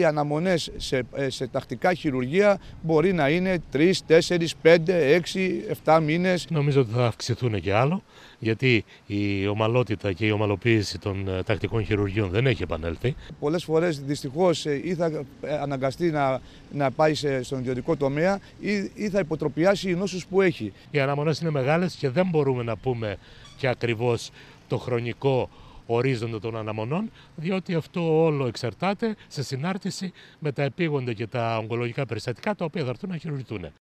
Οι αναμονές σε, ε, σε τακτικά χειρουργία μπορεί να είναι 3, 4, 5, 6, 7 μήνες. Νομίζω ότι θα αυξηθούν και άλλο, γιατί η ομαλότητα και η ομαλοποίηση των ε, τακτικών χειρουργείων δεν έχει επανέλθει. Πολλές φορές δυστυχώς ε, ή θα αναγκαστεί να, να πάει σε, στον ιδιωτικό τομέα ή, ή θα υποτροπιάσει οι νόσους που έχει. Οι αναμονές είναι μεγάλες και δεν μπορούμε να πούμε και ακριβώς το χρονικό ορίζοντα των αναμονών, διότι αυτό όλο εξαρτάται σε συνάρτηση με τα επίγοντα και τα ογκολογικά περιστατικά τα οποία θα έρθουν να χειρουργηθούν.